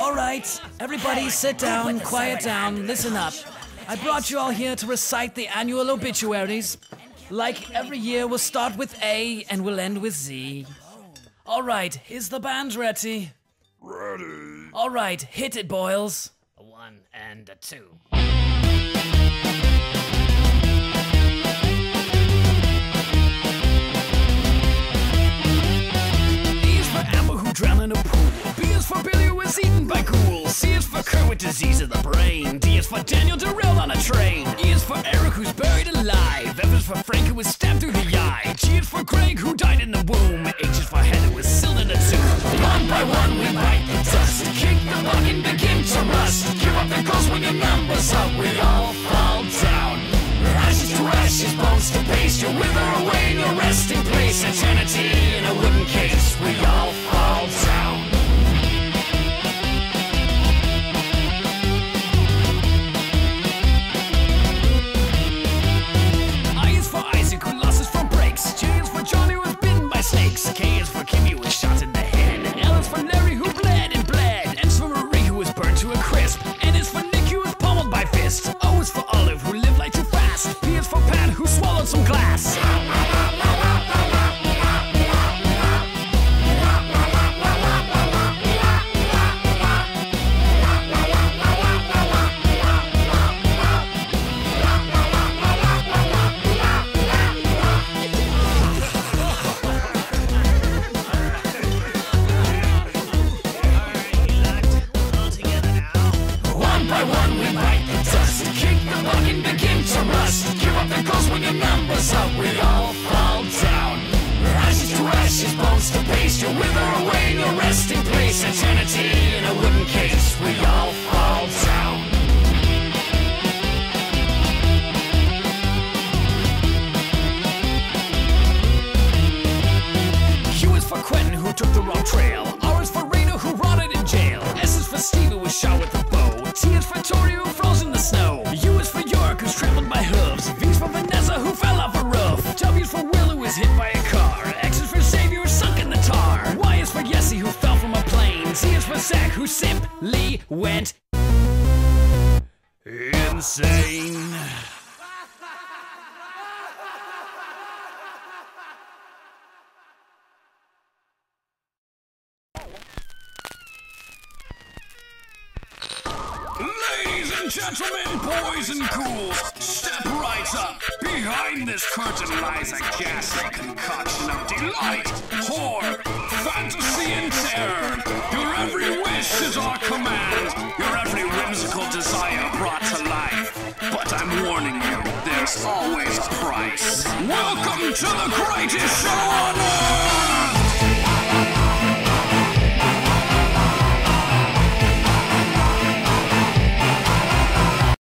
All right, everybody sit down, quiet down, listen up. I brought you all here to recite the annual obituaries. Like every year, we'll start with A and we'll end with Z. All right, is the band ready? Ready. All right, hit it, Boils. One and a two. E is for Amber who drowned in a pool. B is for Billy who was eaten by ghouls. C is for Kurt with disease of the brain. D is for Daniel derailed on a train. E is for Eric who's buried alive. F is for Frank who was stabbed through the eye. Wrong trail. R is for Rena who rotted in jail. S is for Steve who was shot with a bow. T is for Tori who froze in the snow. U is for York who's trampled by hooves. V is for Vanessa who fell off a roof. W is for Will who was hit by a car. X is for Xavier who sunk in the tar. Y is for Yessie who fell from a plane. Z is for Zach who simply went insane. And gentlemen, boys and ghouls, step right up. Behind this curtain lies a ghastly concoction of delight, horror, fantasy, and terror. Your every wish is our command, your every whimsical desire brought to life. But I'm warning you, there's always a price. Welcome to the greatest show on